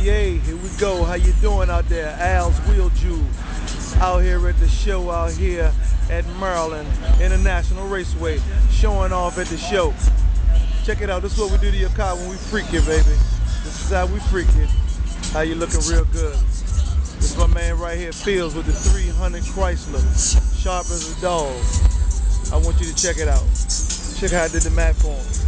Here we go. How you doing out there? Al's Wheel Jewel out here at the show out here at Maryland International Raceway, showing off at the show. Check it out. This is what we do to your car when we freak it, baby. This is how we freak it. How you looking real good. This my man right here, Fields with the 300 Chrysler, sharp as a dog. I want you to check it out. Check how I did the mat for him.